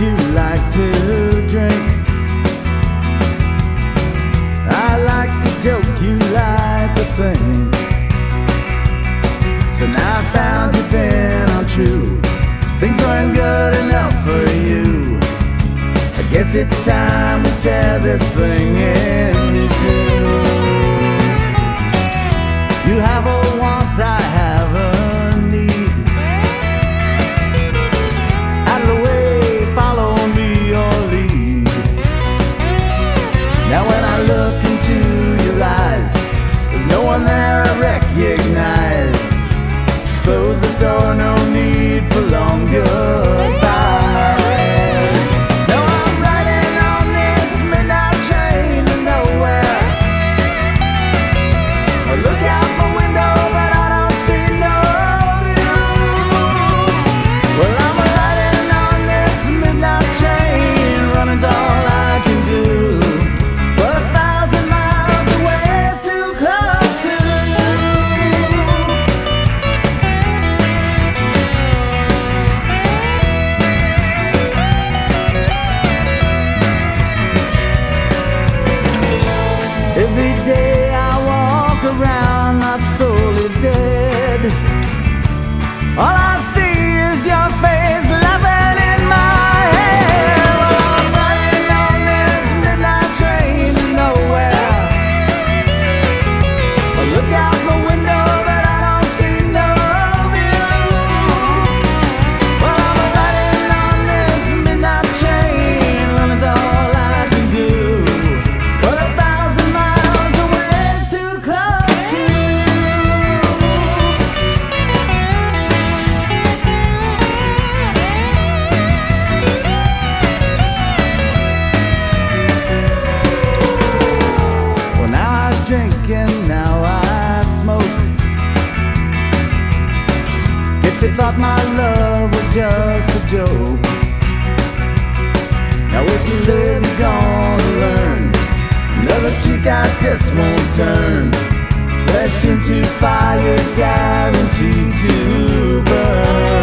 you like to drink. I like to joke, you like to think. So now I found you've been untrue. Things weren't good enough for you. I guess it's time we tear this thing in two. You have a one there I recognize. Just close the door, no need for long All I see They thought my love was just a joke. Now if you live, you're gonna learn. Another cheek I just won't turn. Flesh into fire's guaranteed to burn.